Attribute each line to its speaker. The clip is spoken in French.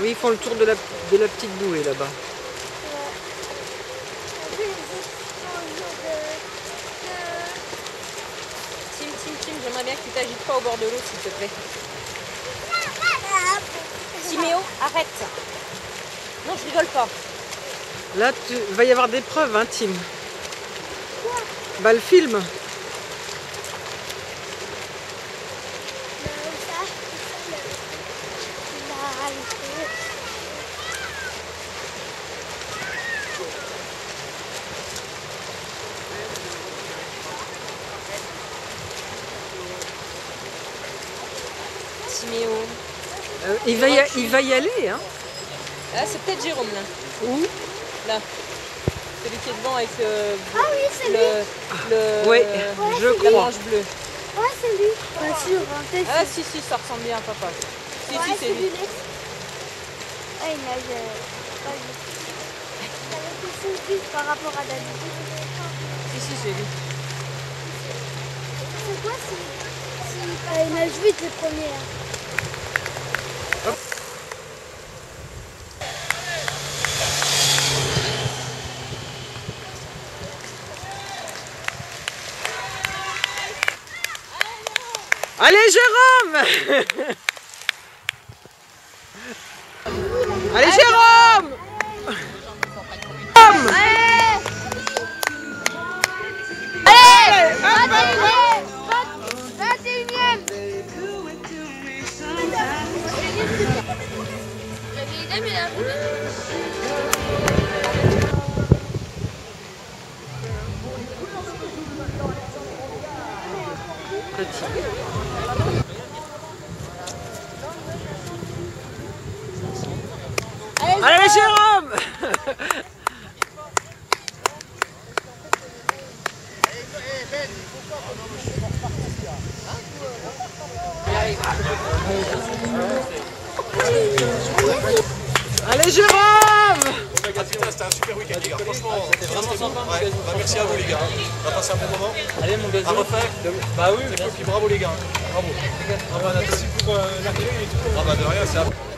Speaker 1: oui, ils font le tour de la, de la petite bouée là-bas.
Speaker 2: Tim, Tim, Tim, j'aimerais bien que tu t'agites pas au bord de l'eau, s'il te plaît. Timéo, arrête. Non, je rigole pas.
Speaker 1: Là, tu va y avoir des preuves, hein, Tim. Bah, le film.
Speaker 3: de... ça, le- la- le-
Speaker 2: Timéo.
Speaker 1: Euh, il, va y, a- il va y aller, hein.
Speaker 2: Ah, c'est peut-être Jérôme, là.
Speaker 1: Où?
Speaker 2: Là. Celui qui est devant avec euh,
Speaker 3: Ah oui, c'est lui.
Speaker 2: le, le,
Speaker 1: Ouais, je
Speaker 2: la
Speaker 1: crois.
Speaker 2: manche bleue.
Speaker 3: Ouais, c'est lui. Pas sûr, hein.
Speaker 2: Ah, si, si, ça ressemble bien à papa. Si,
Speaker 3: ouais,
Speaker 2: si, c'est lui.
Speaker 3: Lex. Ah, il nage euh, pas vite. Vite par rapport à d'habitude.
Speaker 2: Si, si, c'est lui.
Speaker 3: C'est quoi si... si... Ah, il nage vite les premiers. hein.
Speaker 1: Allez, Jérôme Allez, Jérôme Jérôme Petit. Allez, Jérôme Allez, Jérôme
Speaker 4: C'était un super week-end, les gars. Franchement, c'était vraiment sympa. Ouais. Bah, merci à vous, les gars. On a passé un bon moment.
Speaker 5: Allez mon gars.
Speaker 4: À refaire.
Speaker 5: Bah oui,
Speaker 4: Et puis bravo, les gars. Bravo.
Speaker 5: bravo pour euh, l'accueil et tout.
Speaker 4: Ah bah de rien, c'est à